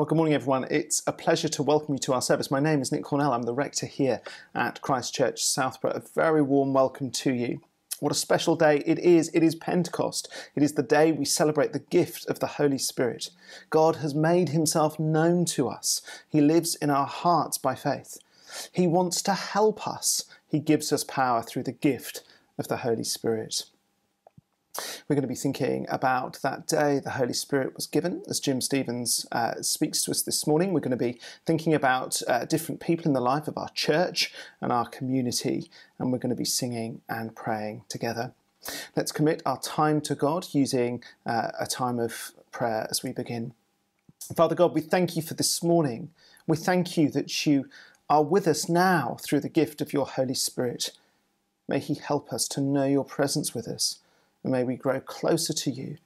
Well, good morning, everyone. It's a pleasure to welcome you to our service. My name is Nick Cornell. I'm the rector here at Christ Church Southborough. A very warm welcome to you. What a special day it is. It is Pentecost. It is the day we celebrate the gift of the Holy Spirit. God has made himself known to us. He lives in our hearts by faith. He wants to help us. He gives us power through the gift of the Holy Spirit. We're going to be thinking about that day the Holy Spirit was given, as Jim Stevens uh, speaks to us this morning. We're going to be thinking about uh, different people in the life of our church and our community, and we're going to be singing and praying together. Let's commit our time to God using uh, a time of prayer as we begin. Father God, we thank you for this morning. We thank you that you are with us now through the gift of your Holy Spirit. May He help us to know your presence with us and may we grow closer to you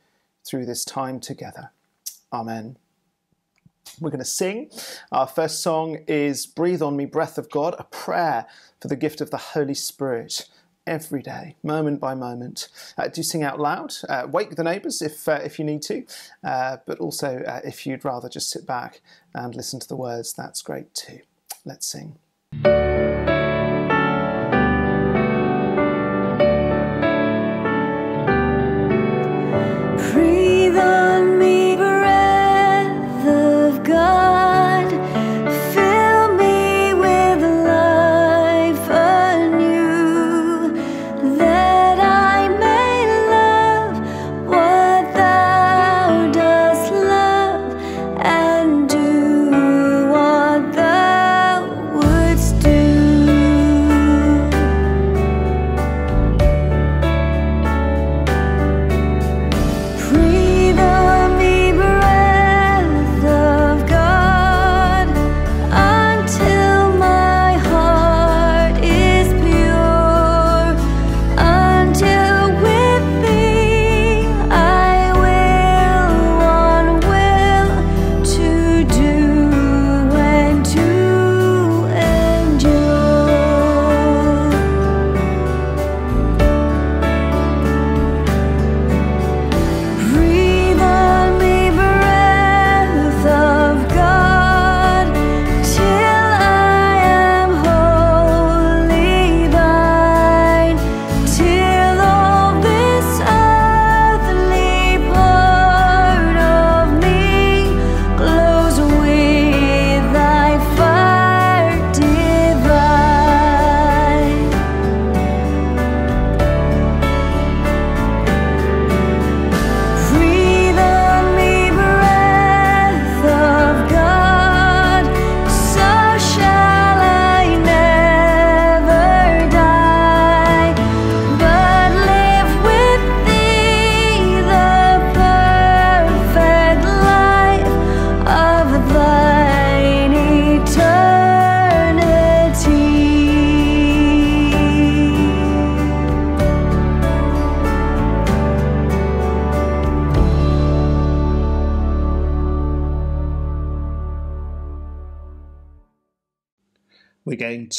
through this time together. Amen. We're going to sing. Our first song is Breathe on Me, Breath of God, a prayer for the gift of the Holy Spirit every day, moment by moment. Uh, do sing out loud. Uh, wake the neighbours if, uh, if you need to, uh, but also uh, if you'd rather just sit back and listen to the words, that's great too. Let's sing.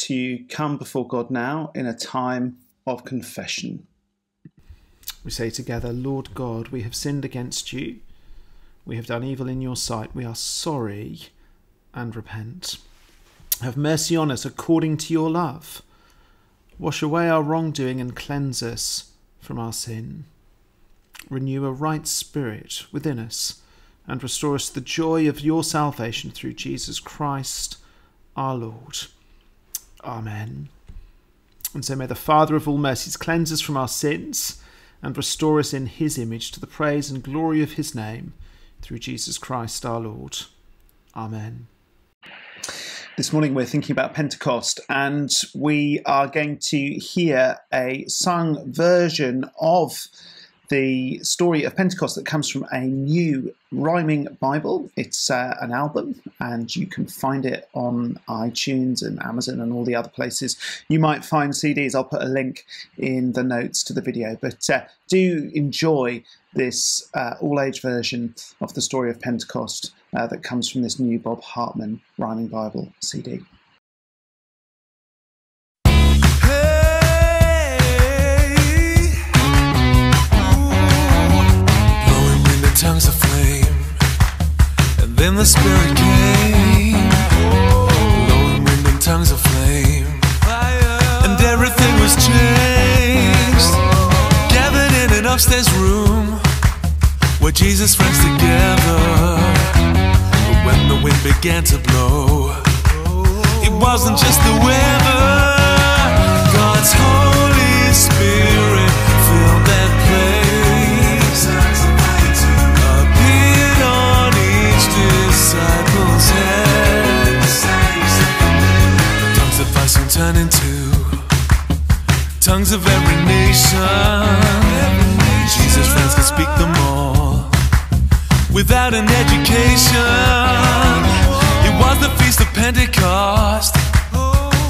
To come before God now in a time of confession. We say together, Lord God, we have sinned against you. We have done evil in your sight. We are sorry and repent. Have mercy on us according to your love. Wash away our wrongdoing and cleanse us from our sin. Renew a right spirit within us and restore us the joy of your salvation through Jesus Christ our Lord. Amen. And so may the Father of all mercies cleanse us from our sins and restore us in his image to the praise and glory of his name through Jesus Christ our Lord. Amen. This morning we're thinking about Pentecost and we are going to hear a sung version of the story of Pentecost that comes from a new rhyming Bible. It's uh, an album, and you can find it on iTunes and Amazon and all the other places. You might find CDs. I'll put a link in the notes to the video. But uh, do enjoy this uh, all age version of the story of Pentecost uh, that comes from this new Bob Hartman rhyming Bible CD. And then the Spirit came, blowing wind and tongues of flame, and everything was changed. Gathered in an upstairs room where Jesus' friends together. But when the wind began to blow, it wasn't just the weather. God's Holy Spirit Of turn into tongues of every nation. Jesus' friends could speak them all without an education. It was the feast of Pentecost.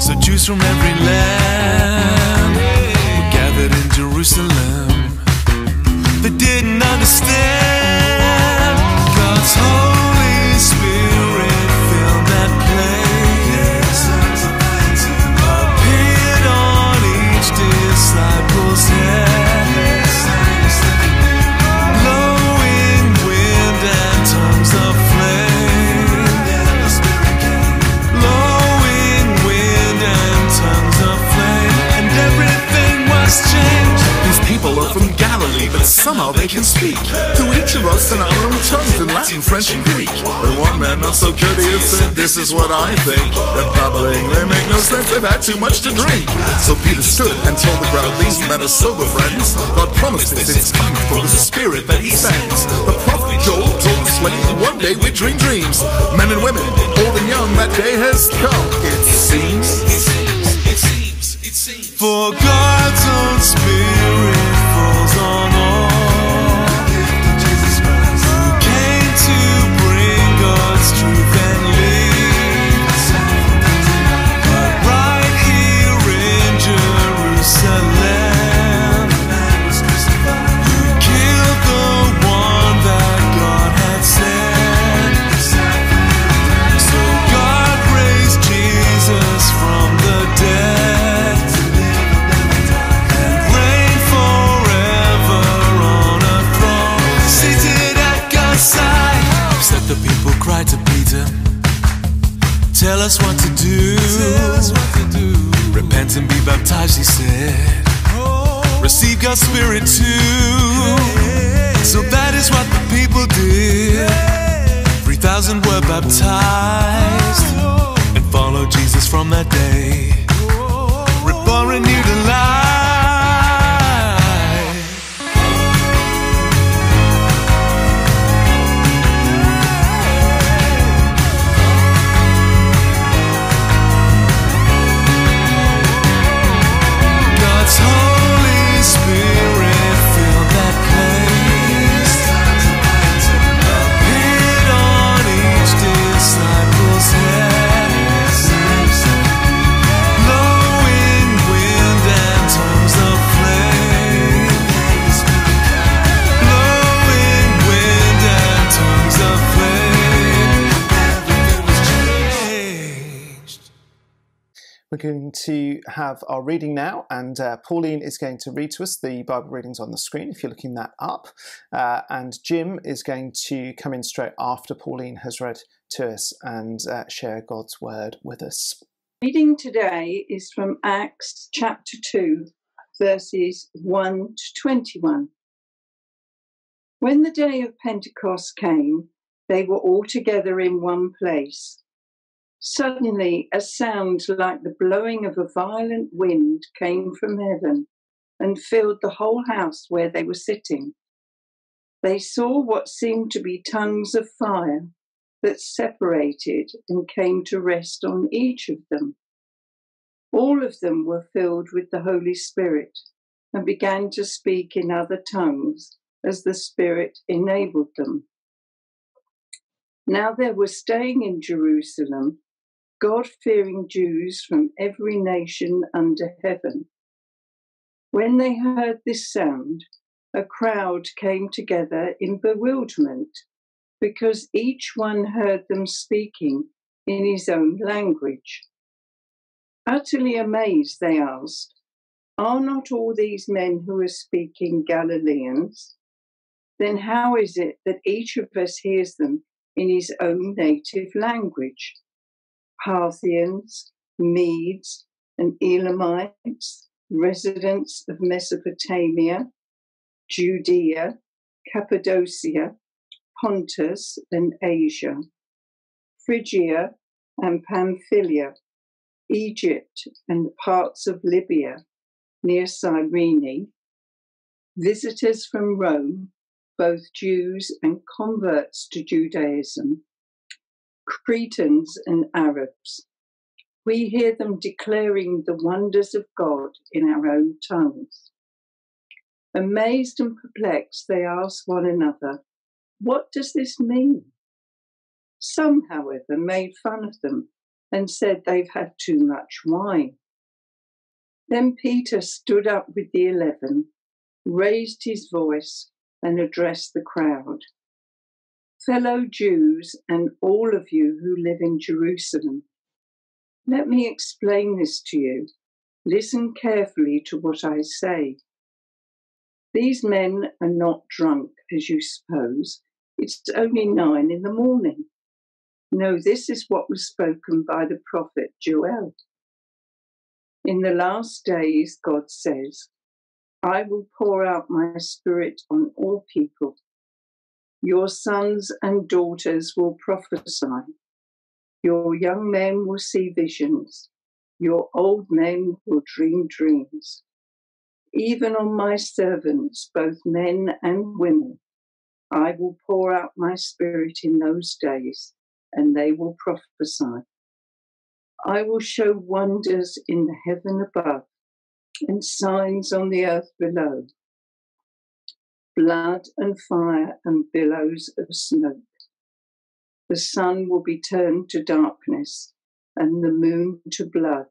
So Jews from every land were gathered in Jerusalem. They didn't understand God's Holy but somehow they can speak to each of us in our own tongues in Latin, French, and Greek. But one man, not so courteous, said, This is what I think. They're babbling, they make no sense, they've had too much to drink. So Peter stood and told the crowd, These men are sober friends. God promised this, it's come for the Spirit that He sends. The prophet Joel told us when one day we dream dreams. Men and women, old and young, that day has come. It seems. For God's own Spirit Tell us what to do. Repent and be baptized, he said. Oh. Receive God's Spirit too. So that is what the people did. 3,000 were baptized oh. and followed Jesus from that day. Oh. Reborn, renewed, and We're going to have our reading now, and uh, Pauline is going to read to us the Bible readings on the screen if you're looking that up. Uh, and Jim is going to come in straight after Pauline has read to us and uh, share God's word with us. Reading today is from Acts chapter 2, verses 1 to 21. When the day of Pentecost came, they were all together in one place. Suddenly, a sound like the blowing of a violent wind came from heaven and filled the whole house where they were sitting. They saw what seemed to be tongues of fire that separated and came to rest on each of them. All of them were filled with the Holy Spirit and began to speak in other tongues as the Spirit enabled them. Now there were staying in Jerusalem God fearing Jews from every nation under heaven. When they heard this sound, a crowd came together in bewilderment because each one heard them speaking in his own language. Utterly amazed, they asked, Are not all these men who are speaking Galileans? Then how is it that each of us hears them in his own native language. Parthians, Medes, and Elamites, residents of Mesopotamia, Judea, Cappadocia, Pontus, and Asia, Phrygia and Pamphylia, Egypt and parts of Libya near Cyrene, visitors from Rome, both Jews and converts to Judaism, Cretans and Arabs. We hear them declaring the wonders of God in our own tongues. Amazed and perplexed, they ask one another, What does this mean? Some, however, made fun of them and said they've had too much wine. Then Peter stood up with the eleven, raised his voice, and addressed the crowd. Fellow Jews, and all of you who live in Jerusalem, let me explain this to you. Listen carefully to what I say. These men are not drunk, as you suppose. It's only nine in the morning. No, this is what was spoken by the prophet Joel. In the last days, God says, I will pour out my spirit on all people. Your sons and daughters will prophesy. Your young men will see visions. Your old men will dream dreams. Even on my servants, both men and women, I will pour out my spirit in those days and they will prophesy. I will show wonders in the heaven above and signs on the earth below blood and fire and billows of smoke. The sun will be turned to darkness and the moon to blood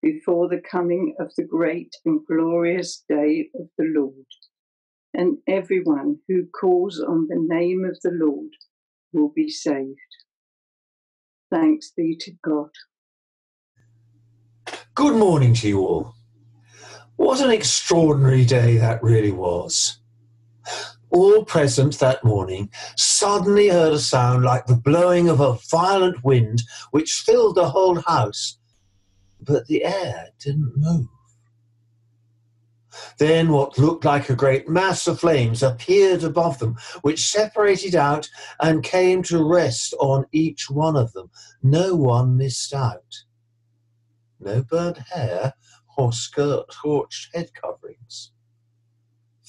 before the coming of the great and glorious day of the Lord. And everyone who calls on the name of the Lord will be saved. Thanks be to God. Good morning to you all. What an extraordinary day that really was. All present that morning suddenly heard a sound like the blowing of a violent wind which filled the whole house, but the air didn't move. Then what looked like a great mass of flames appeared above them, which separated out and came to rest on each one of them. No one missed out. No burnt hair or scorched head coverings.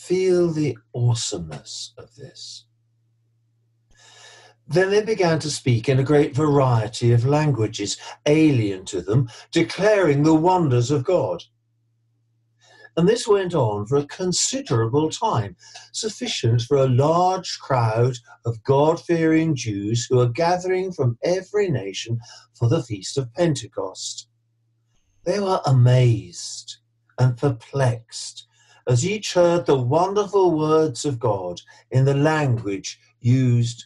Feel the awesomeness of this. Then they began to speak in a great variety of languages alien to them, declaring the wonders of God. And this went on for a considerable time, sufficient for a large crowd of God fearing Jews who are gathering from every nation for the feast of Pentecost. They were amazed and perplexed as each heard the wonderful words of God in the language used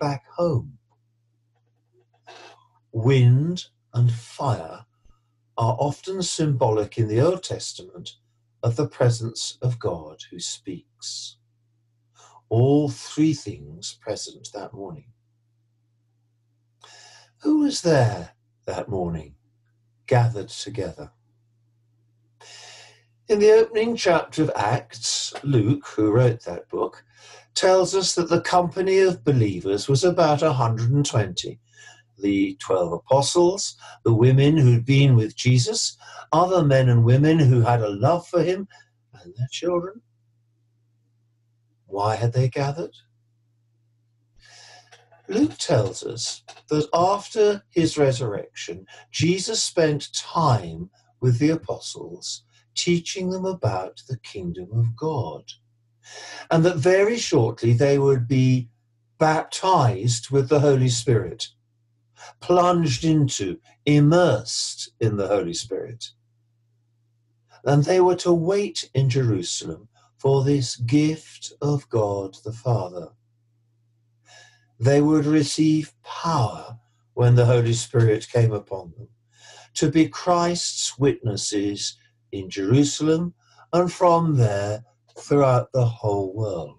back home. Wind and fire are often symbolic in the Old Testament of the presence of God who speaks. All three things present that morning. Who was there that morning, gathered together? In the opening chapter of Acts, Luke, who wrote that book, tells us that the company of believers was about 120 the 12 apostles, the women who'd been with Jesus, other men and women who had a love for him, and their children. Why had they gathered? Luke tells us that after his resurrection, Jesus spent time with the apostles, teaching them about the kingdom of God. And that very shortly they would be baptized with the Holy Spirit plunged into, immersed in the Holy Spirit. And they were to wait in Jerusalem for this gift of God the Father. They would receive power when the Holy Spirit came upon them to be Christ's witnesses in Jerusalem and from there throughout the whole world.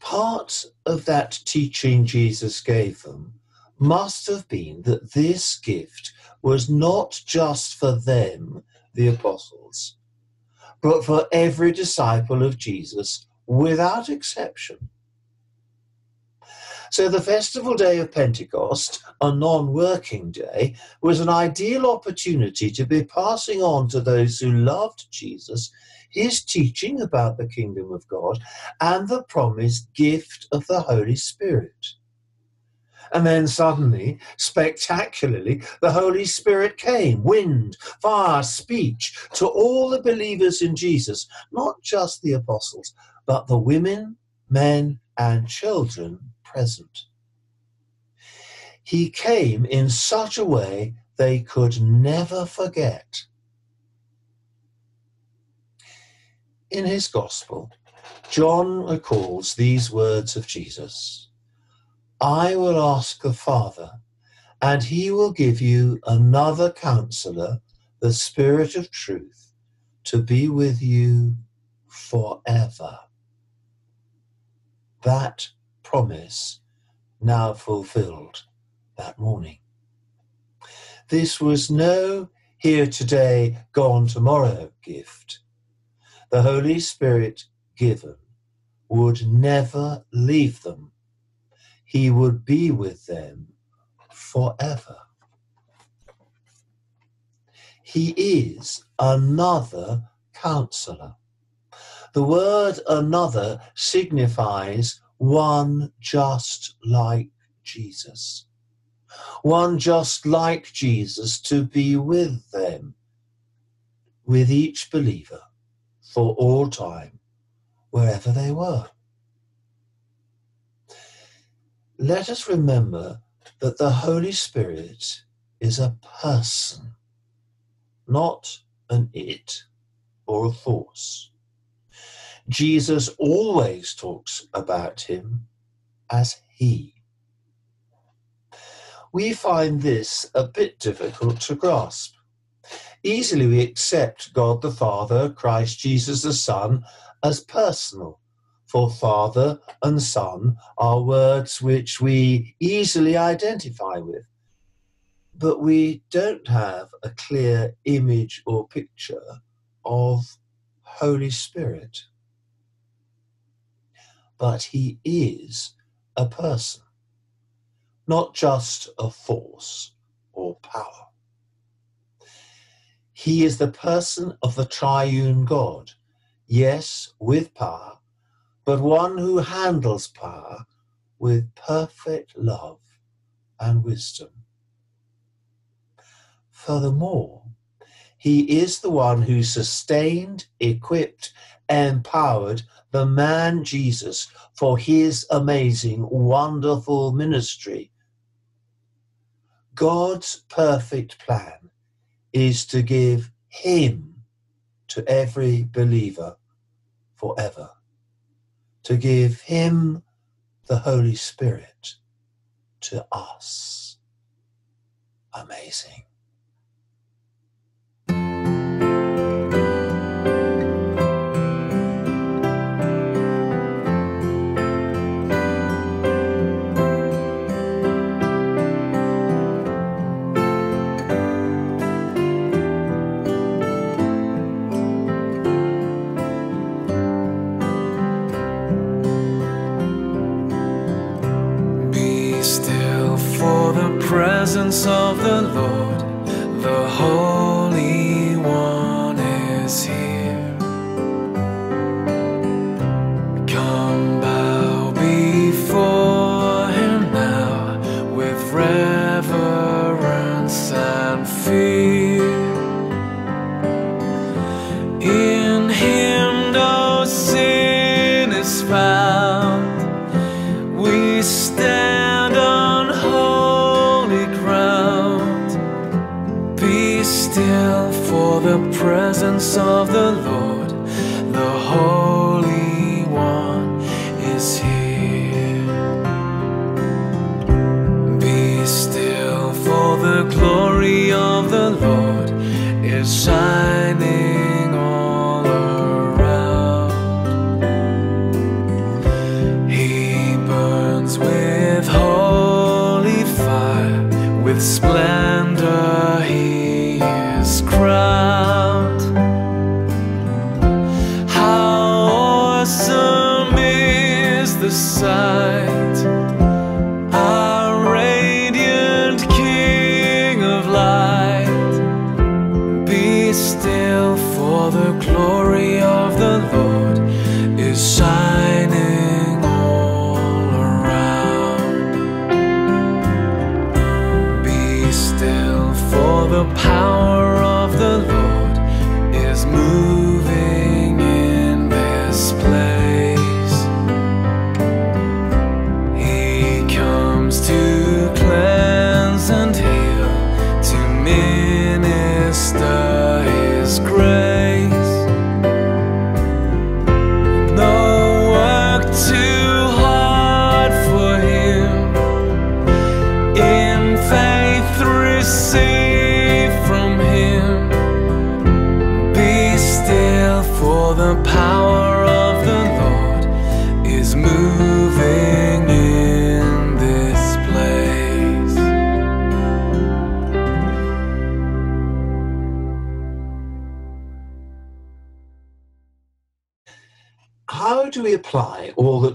Part of that teaching Jesus gave them must have been that this gift was not just for them, the apostles, but for every disciple of Jesus without exception. So the festival day of Pentecost, a non working day, was an ideal opportunity to be passing on to those who loved Jesus his teaching about the kingdom of God and the promised gift of the Holy Spirit. And then suddenly, spectacularly, the Holy Spirit came wind, fire, speech to all the believers in Jesus, not just the apostles, but the women, men, and children present. He came in such a way they could never forget. In his Gospel, John recalls these words of Jesus I will ask the Father, and he will give you another counselor, the Spirit of truth, to be with you forever. That promise now fulfilled that morning. This was no here today, gone tomorrow gift. The Holy Spirit given would never leave them. He would be with them forever. He is another counselor. The word another signifies one just like Jesus. One just like Jesus to be with them, with each believer for all time, wherever they were. Let us remember that the Holy Spirit is a person, not an it or a force. Jesus always talks about him as he. We find this a bit difficult to grasp. Easily we accept God the Father, Christ Jesus the Son, as personal, for Father and Son are words which we easily identify with. But we don't have a clear image or picture of Holy Spirit but he is a person, not just a force or power. He is the person of the triune God, yes, with power, but one who handles power with perfect love and wisdom. Furthermore, he is the one who sustained, equipped, empowered the man Jesus for his amazing, wonderful ministry. God's perfect plan is to give him to every believer forever, to give him the Holy Spirit to us. Amazing. Presence of the Lord. The Holy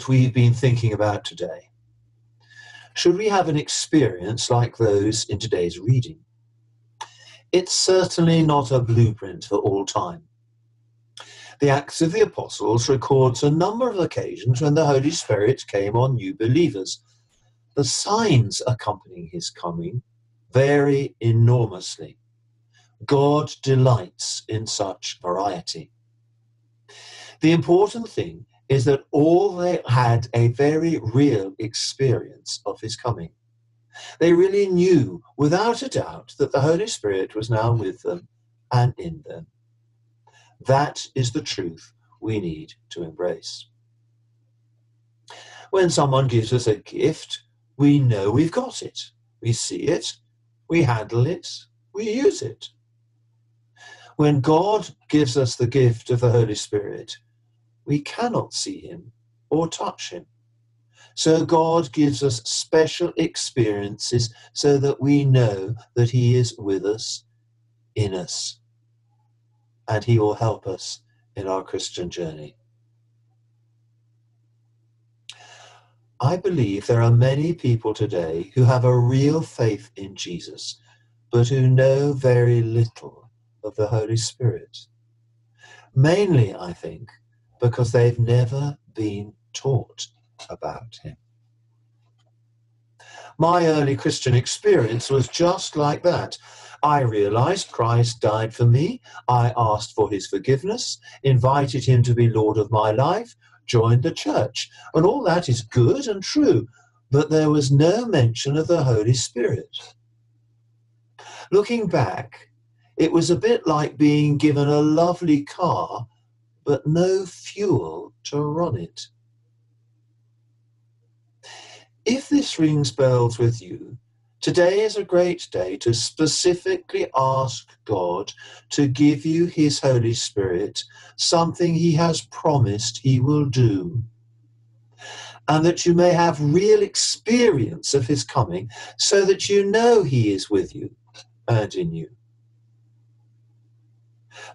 we've been thinking about today? Should we have an experience like those in today's reading? It's certainly not a blueprint for all time. The Acts of the Apostles records a number of occasions when the Holy Spirit came on new believers. The signs accompanying his coming vary enormously. God delights in such variety. The important thing is that all they had a very real experience of his coming. They really knew without a doubt that the Holy Spirit was now with them and in them. That is the truth we need to embrace. When someone gives us a gift, we know we've got it. We see it, we handle it, we use it. When God gives us the gift of the Holy Spirit, we cannot see him or touch him. So God gives us special experiences so that we know that he is with us, in us, and he will help us in our Christian journey. I believe there are many people today who have a real faith in Jesus, but who know very little of the Holy Spirit. Mainly, I think, because they've never been taught about him. My early Christian experience was just like that. I realized Christ died for me. I asked for his forgiveness, invited him to be Lord of my life, joined the church. And all that is good and true, but there was no mention of the Holy Spirit. Looking back, it was a bit like being given a lovely car, but no fuel to run it. If this rings bells with you, today is a great day to specifically ask God to give you His Holy Spirit, something He has promised He will do. And that you may have real experience of His coming, so that you know He is with you and in you.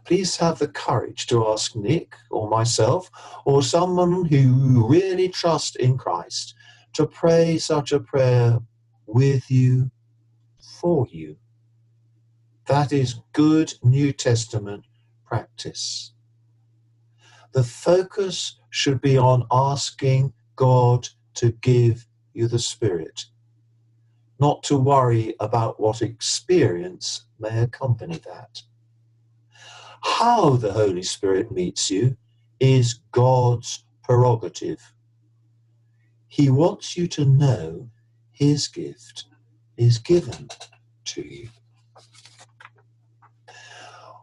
Please have the courage to ask Nick or myself or someone who you really trust in Christ to pray such a prayer with you, for you. That is good New Testament practice. The focus should be on asking God to give you the Spirit, not to worry about what experience may accompany that. How the Holy Spirit meets you is God's prerogative. He wants you to know his gift is given to you.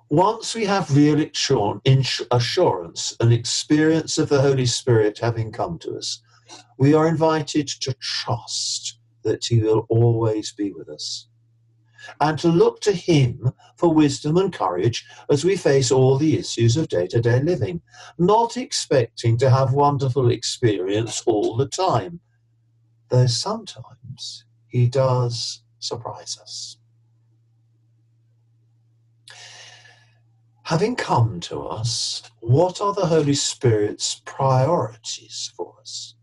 Once we have real assurance and experience of the Holy Spirit having come to us, we are invited to trust that he will always be with us and to look to him for wisdom and courage as we face all the issues of day to day living, not expecting to have wonderful experience all the time, though sometimes he does surprise us. Having come to us, what are the Holy Spirit's priorities for us?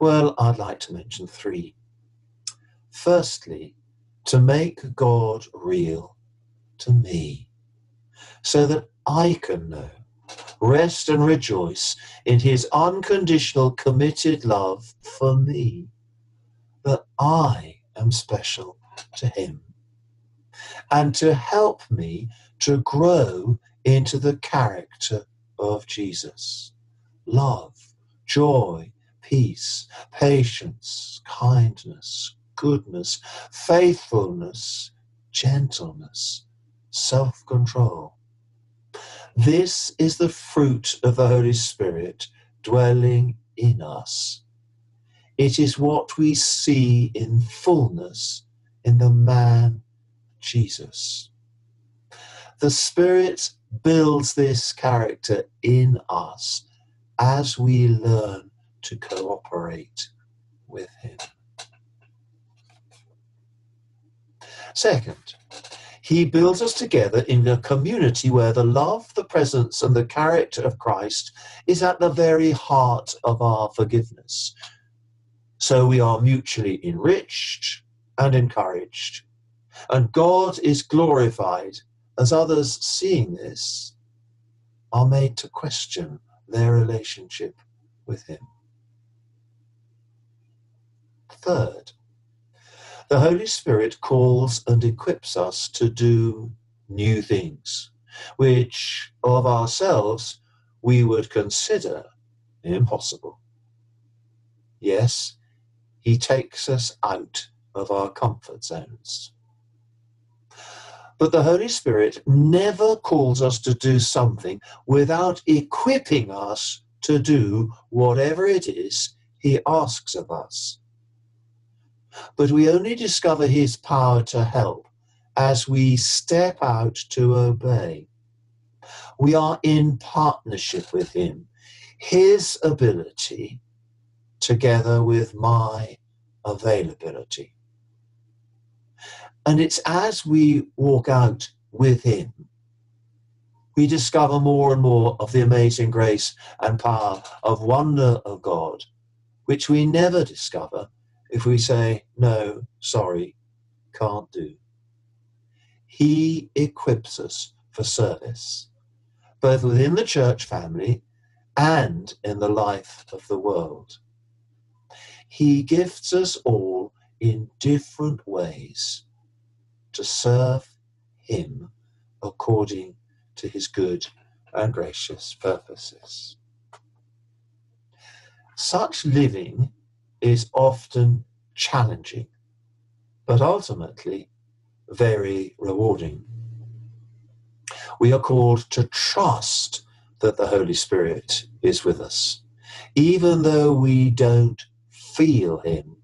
Well, I'd like to mention three. Firstly, to make God real to me so that I can know, rest and rejoice in his unconditional, committed love for me, that I am special to him, and to help me to grow into the character of Jesus. Love, joy, peace, patience, kindness, goodness, faithfulness, gentleness, self control. This is the fruit of the Holy Spirit dwelling in us. It is what we see in fullness in the man Jesus. The Spirit builds this character in us as we learn to cooperate with Him. Second, he builds us together in a community where the love, the presence, and the character of Christ is at the very heart of our forgiveness. So we are mutually enriched and encouraged. And God is glorified as others seeing this are made to question their relationship with Him. Third, the Holy Spirit calls and equips us to do new things, which of ourselves we would consider impossible. Yes, He takes us out of our comfort zones. But the Holy Spirit never calls us to do something without equipping us to do whatever it is He asks of us but we only discover his power to help as we step out to obey. We are in partnership with him. His ability together with my availability. And it's as we walk out with him, we discover more and more of the amazing grace and power of wonder of God, which we never discover if we say, no, sorry, can't do. He equips us for service, both within the church family and in the life of the world. He gifts us all in different ways to serve Him according to His good and gracious purposes. Such living is often challenging, but ultimately very rewarding. We are called to trust that the Holy Spirit is with us, even though we don't feel Him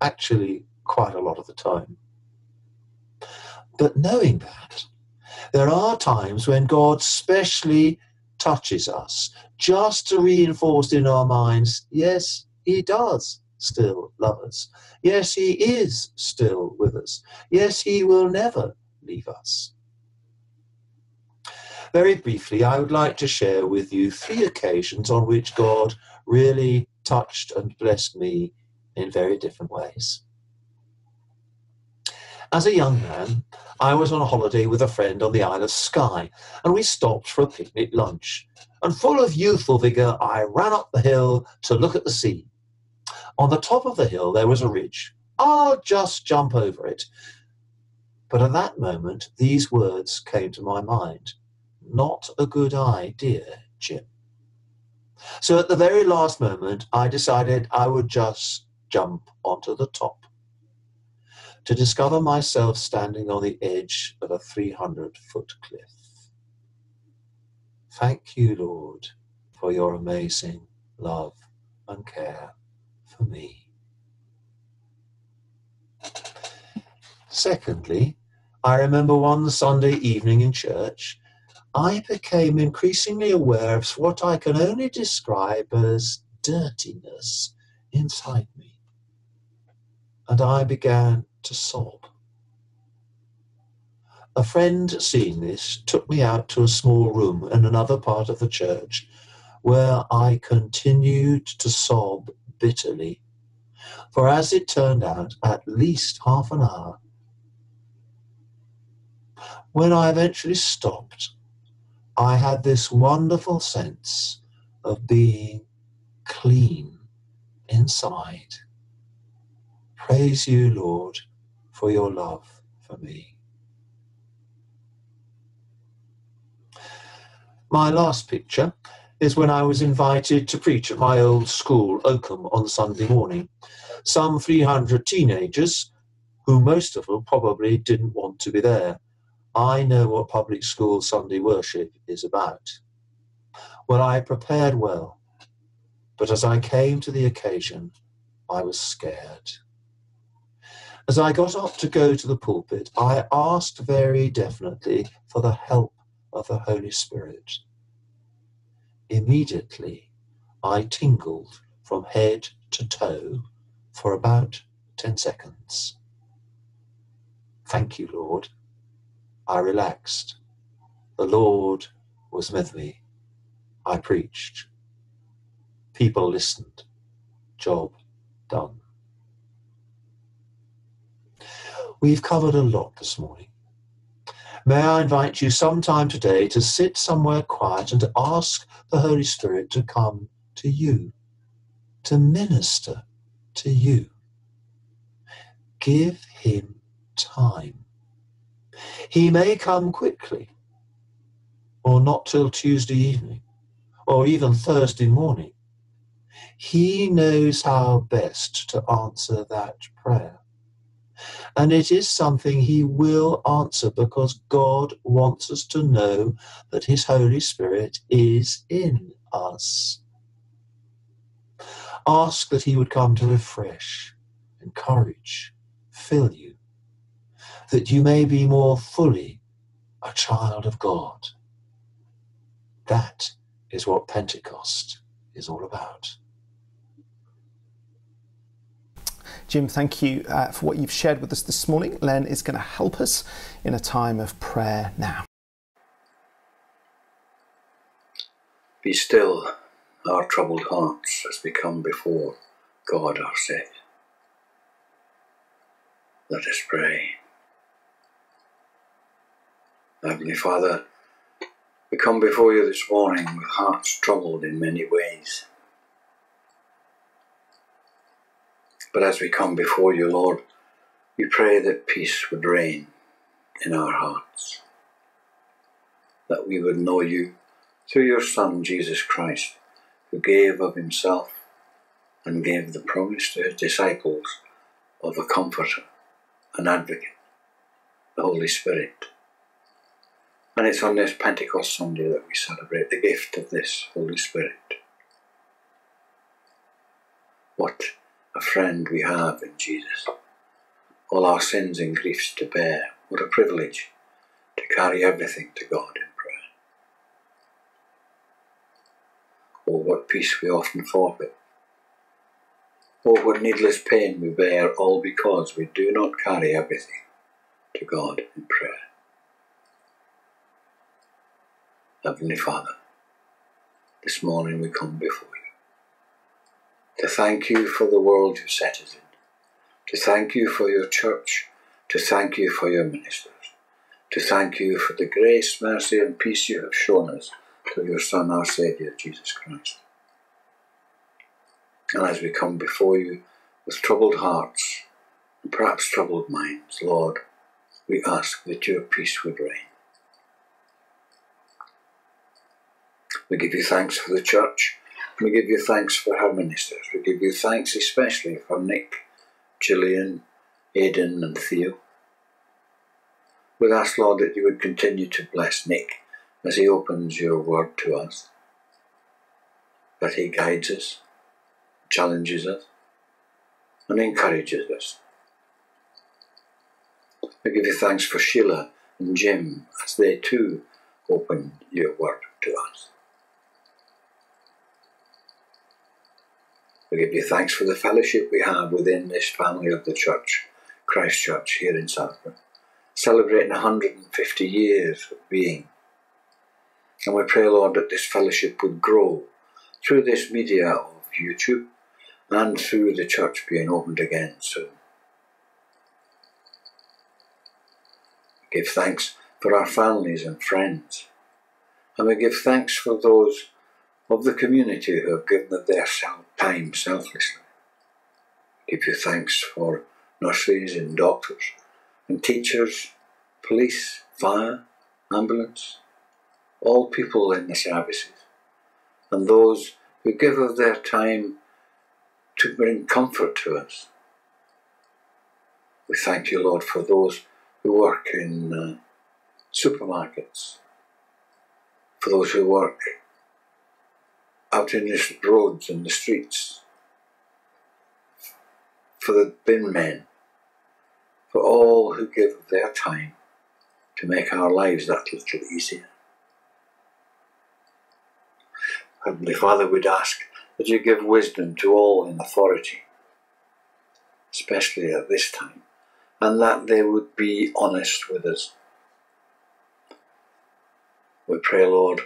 actually quite a lot of the time. But knowing that, there are times when God specially touches us just to reinforce in our minds yes, He does still love us. Yes, He is still with us. Yes, He will never leave us. Very briefly, I would like to share with you three occasions on which God really touched and blessed me in very different ways. As a young man, I was on a holiday with a friend on the Isle of Skye, and we stopped for a picnic lunch. And full of youthful vigour, I ran up the hill to look at the sea. On the top of the hill, there was a ridge. I'll just jump over it. But at that moment, these words came to my mind Not a good idea, Jim. So at the very last moment, I decided I would just jump onto the top to discover myself standing on the edge of a 300 foot cliff. Thank you, Lord, for your amazing love and care for me. Secondly, I remember one Sunday evening in church, I became increasingly aware of what I can only describe as dirtiness inside me. And I began to sob. A friend, seeing this, took me out to a small room in another part of the church where I continued to sob bitterly for as it turned out, at least half an hour. When I eventually stopped, I had this wonderful sense of being clean inside. Praise you, Lord, for your love for me. My last picture is when I was invited to preach at my old school, Oakham, on Sunday morning. Some 300 teenagers, who most of them probably didn't want to be there. I know what public school Sunday worship is about. Well, I prepared well, but as I came to the occasion, I was scared. As I got up to go to the pulpit, I asked very definitely for the help of the Holy Spirit. Immediately, I tingled from head to toe for about 10 seconds. Thank you, Lord. I relaxed. The Lord was with me. I preached. People listened. Job done. We've covered a lot this morning. May I invite you sometime today to sit somewhere quiet and to ask the Holy Spirit to come to you, to minister to you. Give him time. He may come quickly, or not till Tuesday evening, or even Thursday morning. He knows how best to answer that prayer. And it is something he will answer because God wants us to know that his Holy Spirit is in us. Ask that he would come to refresh, encourage, fill you, that you may be more fully a child of God. That is what Pentecost is all about. Jim, thank you uh, for what you've shared with us this morning. Len is going to help us in a time of prayer now. Be still our troubled hearts as we come before God our Saviour. Let us pray. Heavenly Father, we come before you this morning with hearts troubled in many ways. But as we come before you, Lord, we pray that peace would reign in our hearts, that we would know you through your Son, Jesus Christ, who gave of himself and gave the promise to his disciples of a comforter, an advocate, the Holy Spirit. And it's on this Pentecost Sunday that we celebrate the gift of this Holy Spirit. What a friend we have in Jesus. All our sins and griefs to bear. What a privilege to carry everything to God in prayer. Oh, what peace we often forfeit. Oh, what needless pain we bear, all because we do not carry everything to God in prayer. Heavenly Father, this morning we come before you to thank you for the world you set us in, to thank you for your church, to thank you for your ministers, to thank you for the grace, mercy, and peace you have shown us through your Son, our Saviour, Jesus Christ. And as we come before you with troubled hearts and perhaps troubled minds, Lord, we ask that your peace would reign. We give you thanks for the church. We give you thanks for her ministers. We give you thanks especially for Nick, Gillian, Aidan, and Theo. We ask, Lord, that you would continue to bless Nick as He opens your word to us, that He guides us, challenges us, and encourages us. We give you thanks for Sheila and Jim as they too open your word to us. We give you thanks for the fellowship we have within this family of the church, Christ Church here in Southborough, celebrating 150 years of being. And we pray, Lord, that this fellowship would grow through this media of YouTube and through the church being opened again soon. Give thanks for our families and friends. And we give thanks for those of the community who have given their time selflessly. Give you thanks for nurses and doctors and teachers, police, fire, ambulance, all people in the services, and those who give of their time to bring comfort to us. We thank you, Lord, for those who work in uh, supermarkets, for those who work out in the roads and the streets, for the bin men, for all who give their time to make our lives that little easier. Heavenly Father, we'd ask that you give wisdom to all in authority, especially at this time, and that they would be honest with us. We pray, Lord,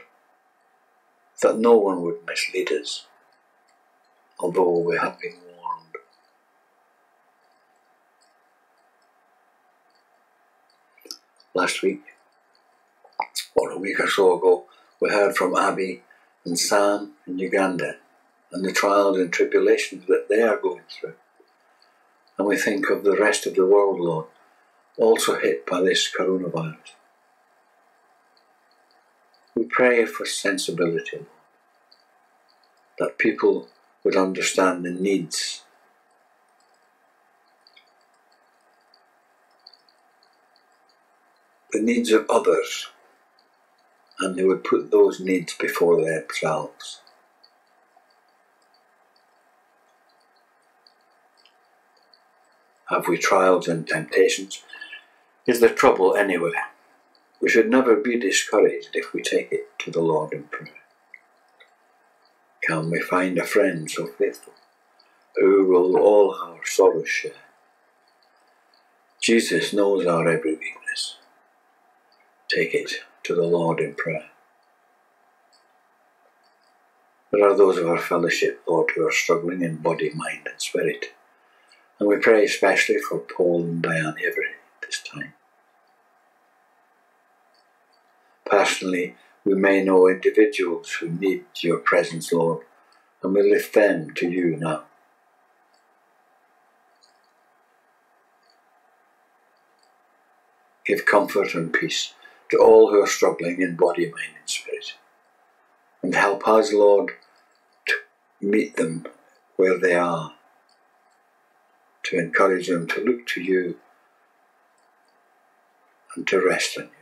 that no one would mislead us, although we have been warned. Last week, or a week or so ago, we heard from Abby and Sam in Uganda and the trials and tribulations that they are going through. And we think of the rest of the world, Lord, also hit by this coronavirus. We pray for sensibility, that people would understand the needs the needs of others and they would put those needs before themselves. Have we trials and temptations? Is there trouble anywhere? We should never be discouraged if we take it to the Lord in prayer. Can we find a friend so faithful who will all our sorrows share? Jesus knows our every weakness. Take it to the Lord in prayer. There are those of our fellowship, Lord, who are struggling in body, mind, and spirit. And we pray especially for Paul and Diane Avery this time. Personally, we may know individuals who need your presence, Lord, and we lift them to you now. Give comfort and peace to all who are struggling in body, mind, and spirit. And help us, Lord, to meet them where they are, to encourage them to look to you and to rest on you.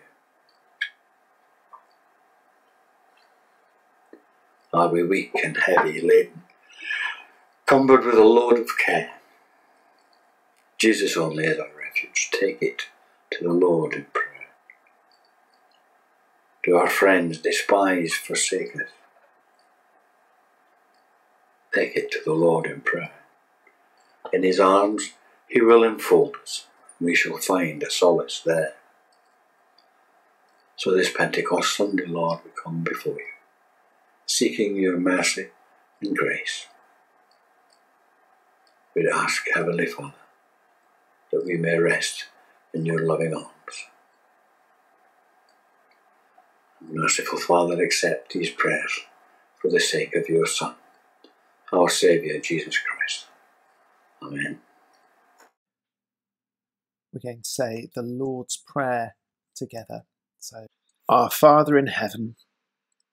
Are we weak and heavy laden, cumbered with a load of care? Jesus only is our refuge. Take it to the Lord in prayer. Do our friends despise, forsake us? Take it to the Lord in prayer. In his arms he will enfold us, and we shall find a solace there. So this Pentecost Sunday, Lord, we come before you, seeking your mercy and grace. We'd ask, Heavenly Father, that we may rest in your loving arms. Merciful Father, accept these prayers for the sake of your Son, our Saviour, Jesus Christ. Amen. We're going to say the Lord's Prayer together. So, Our Father in heaven,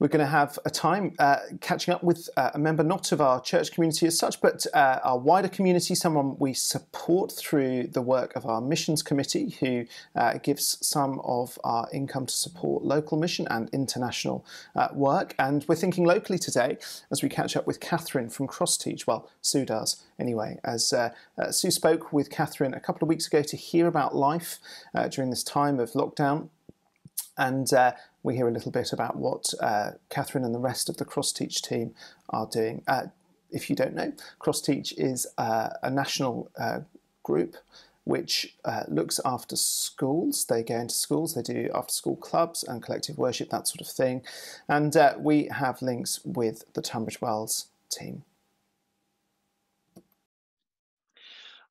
We're going to have a time uh, catching up with uh, a member not of our church community as such, but uh, our wider community, someone we support through the work of our missions committee, who uh, gives some of our income to support local mission and international uh, work. And we're thinking locally today as we catch up with Catherine from Crossteach. Well, Sue does anyway, as uh, Sue spoke with Catherine a couple of weeks ago to hear about life during this time of lockdown. And uh, we hear a little bit about what uh, Catherine and the rest of the Crossteach team are doing. Uh, if you don't know, Crossteach is uh, a national uh, group which uh, looks after schools. They go into schools, they do after school clubs and collective worship, that sort of thing. And uh, we have links with the Tunbridge Wells team.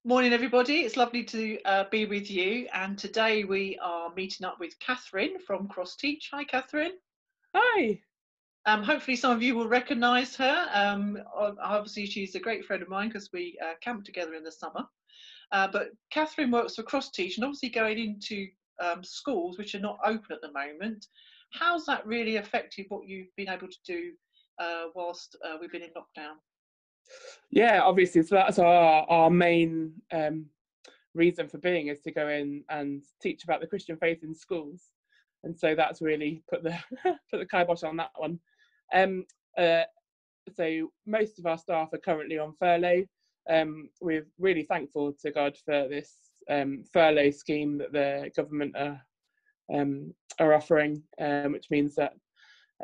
Morning, everybody. It's lovely to uh, be with you. And today we are meeting up with Catherine from Crossteach. Hi, Catherine. Hi. Um, hopefully, some of you will recognise her. Um, obviously, she's a great friend of mine because we uh, camped together in the summer. Uh, but Catherine works for Crossteach, and obviously going into um, schools which are not open at the moment. How's that really affected what you've been able to do uh, whilst uh, we've been in lockdown? Yeah, obviously, so that's our our main um, reason for being is to go in and teach about the Christian faith in schools, and so that's really put the put the kibosh on that one. Um, uh, so most of our staff are currently on furlough. Um, we're really thankful to God for this um, furlough scheme that the government are um, are offering, um, which means that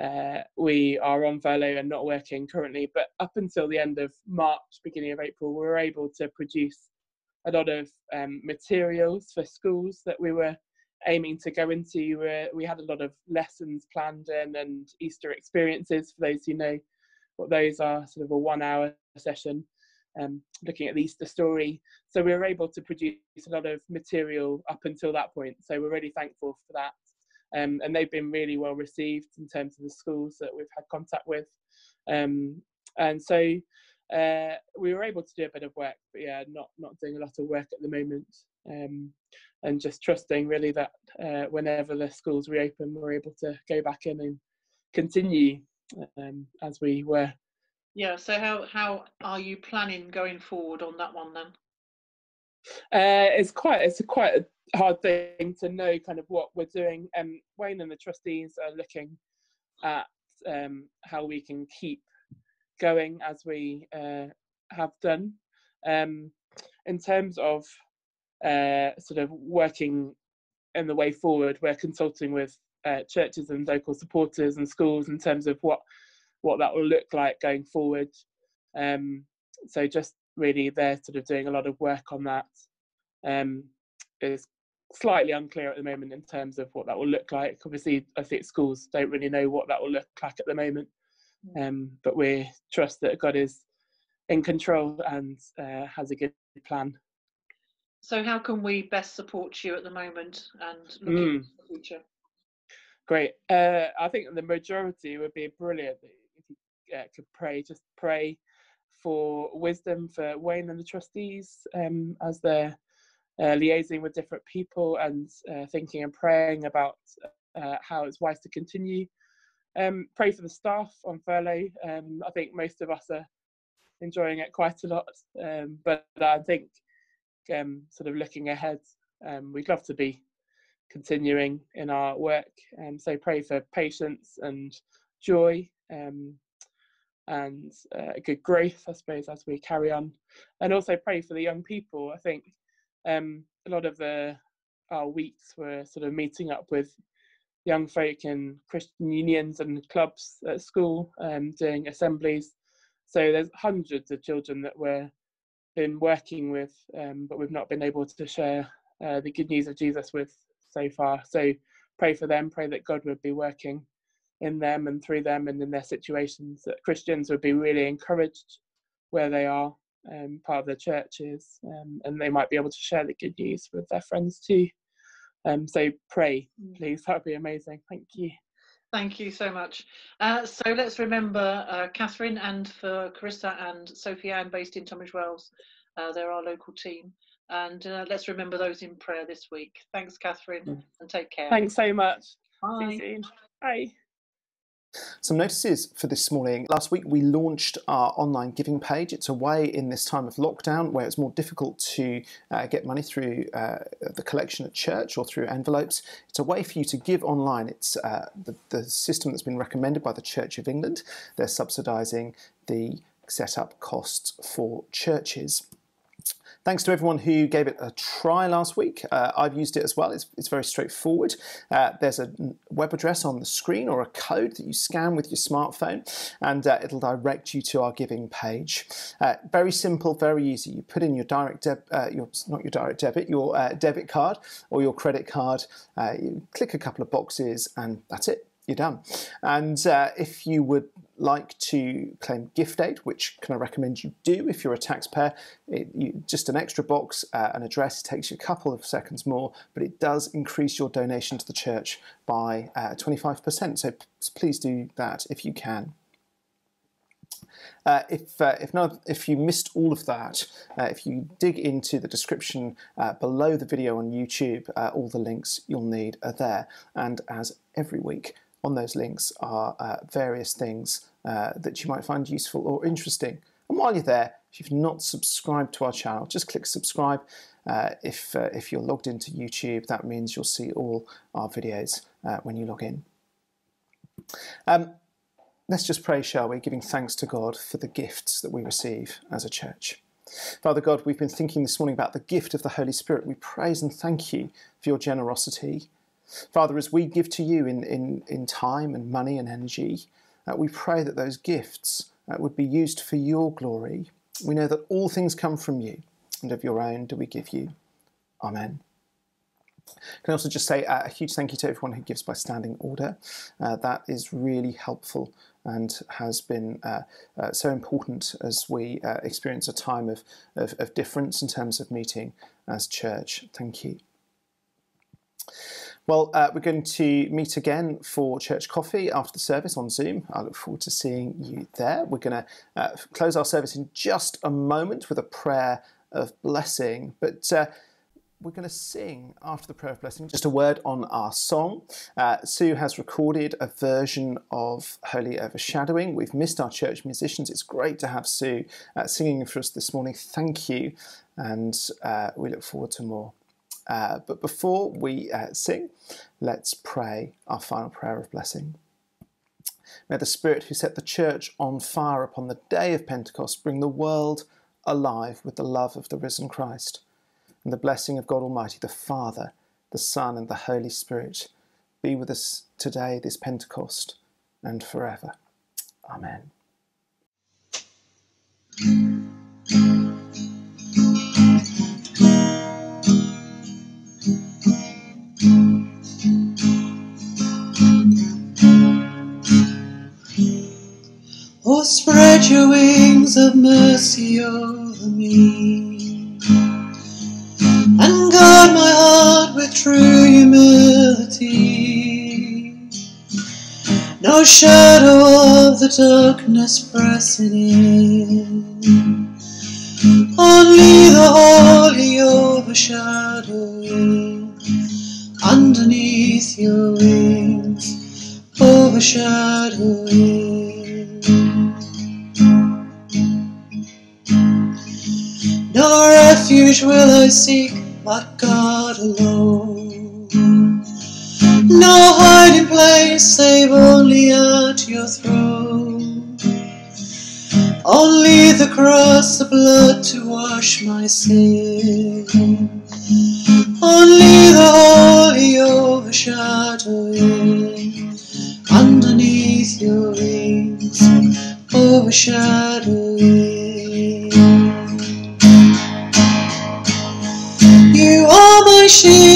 uh, we are on furlough and not working currently, but up until the end of March, beginning of April, we were able to produce a lot of um, materials for schools that we were aiming to go into. We had a lot of lessons planned in and Easter experiences for those who know what those are, sort of a one hour session. Um, looking at the Easter story. So we were able to produce a lot of material up until that point. So we're really thankful for that um, and they've been really well received in terms of the schools that we've had contact with. Um, and so uh, we were able to do a bit of work, but yeah, not not doing a lot of work at the moment, um, and just trusting really that uh, whenever the schools reopen, we're able to go back in and continue um, as we were. Yeah. So how how are you planning going forward on that one then? Uh, it's quite it's a quite a hard thing to know kind of what we're doing. Um, Wayne and the trustees are looking at um, how we can keep going as we uh, have done. Um, in terms of uh, sort of working in the way forward, we're consulting with uh, churches and local supporters and schools in terms of what what that will look like going forward. Um, so just really they're sort of doing a lot of work on that. Um, it's slightly unclear at the moment in terms of what that will look like. Obviously, I think schools don't really know what that will look like at the moment, mm. um, but we trust that God is in control and uh, has a good plan. So, how can we best support you at the moment and looking mm. to the future? Great. Uh, I think the majority would be brilliant if you uh, could pray. Just pray for wisdom for Wayne and the trustees um, as they're uh, liaising with different people and uh, thinking and praying about uh, how it's wise to continue. Um, pray for the staff on furlough. Um, I think most of us are enjoying it quite a lot, um, but I think um, sort of looking ahead, um, we'd love to be continuing in our work. And so pray for patience and joy um, and uh, good growth, I suppose, as we carry on. And also pray for the young people. I think um, a lot of the our weeks were sort of meeting up with young folk in Christian unions and clubs at school, um, doing assemblies. So there's hundreds of children that we're been working with, um, but we've not been able to share uh, the good news of Jesus with so far. So pray for them. Pray that God would be working in them and through them and in their situations that Christians would be really encouraged where they are, um, part of their churches, um, and they might be able to share the good news with their friends too. Um, so pray, mm. please. That would be amazing. Thank you. Thank you so much. Uh, so let's remember uh, Catherine and for Carissa and Sophie Ann based in Tunbridge Wells. Uh, they're our local team. And uh, let's remember those in prayer this week. Thanks, Catherine, mm. and take care. Thanks so much. Bye. See you soon. Bye. Some notices for this morning. Last week we launched our online giving page. It's a way in this time of lockdown where it's more difficult to uh, get money through uh, the collection at church or through envelopes. It's a way for you to give online. It's uh, the, the system that's been recommended by the Church of England. They're subsidising the setup costs for churches. Thanks to everyone who gave it a try last week. Uh, I've used it as well. It's, it's very straightforward. Uh, there's a web address on the screen or a code that you scan with your smartphone, and uh, it'll direct you to our giving page. Uh, very simple, very easy. You put in your direct uh, your not your direct debit, your uh, debit card or your credit card. you click a couple of boxes, and that's it you're done. And uh, if you would like to claim gift aid, which can I recommend you do if you're a taxpayer, it, you, just an extra box, uh, an address, it takes you a couple of seconds more, but it does increase your donation to the church by uh, 25%. So please do that if you can. Uh, if uh, if not if you missed all of that, uh, if you dig into the description uh, below the video on YouTube, uh, all the links you'll need are there. And as every week, on those links are uh, various things uh, that you might find useful or interesting. And while you're there, if you've not subscribed to our channel, just click subscribe. Uh, if, uh, if you're logged into YouTube, that means you'll see all our videos uh, when you log in. Um, let's just pray, shall we, giving thanks to God for the gifts that we receive as a church. Father God, we've been thinking this morning about the gift of the Holy Spirit. We praise and thank you for your generosity, Father, as we give to you in, in, in time and money and energy, uh, we pray that those gifts uh, would be used for your glory. We know that all things come from you, and of your own do we give you. Amen. Can I also just say a huge thank you to everyone who gives by standing order. Uh, that is really helpful and has been uh, uh, so important as we uh, experience a time of, of, of difference in terms of meeting as church. Thank you. Well, uh, we're going to meet again for church coffee after the service on Zoom. I look forward to seeing you there. We're going to uh, close our service in just a moment with a prayer of blessing, but uh, we're going to sing after the prayer of blessing. Just a word on our song. Uh, Sue has recorded a version of Holy Overshadowing. We've missed our church musicians. It's great to have Sue uh, singing for us this morning. Thank you, and uh, we look forward to more. Uh, but before we uh, sing, let's pray our final prayer of blessing. May the Spirit who set the church on fire upon the day of Pentecost bring the world alive with the love of the risen Christ. And the blessing of God Almighty, the Father, the Son, and the Holy Spirit be with us today, this Pentecost, and forever. Amen. Wings of mercy over me and guard my heart with true humility. No shadow of the darkness pressing in, only the holy overshadowing underneath your wings, overshadowing. Refuge will I seek but God alone. No hiding place save only at your throne. Only the cross, the blood to wash my sin. Only the holy overshadowing underneath your wings, overshadowing. Are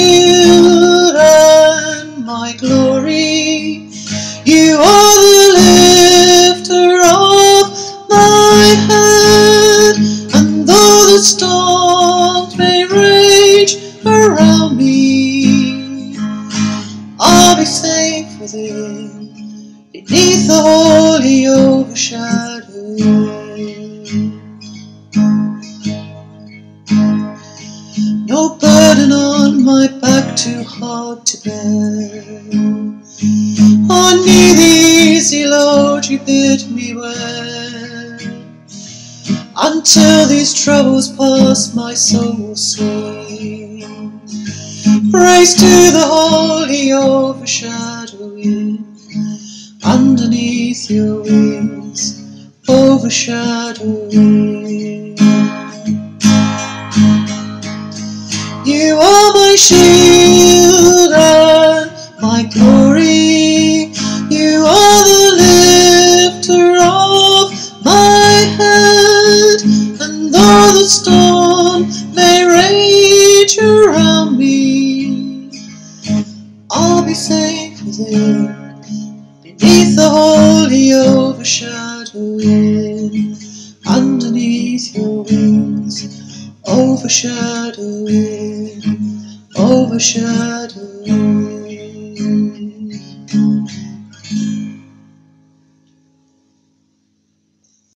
Praise to the holy overshadowing underneath your wings, overshadowing. You are my shield. shadow.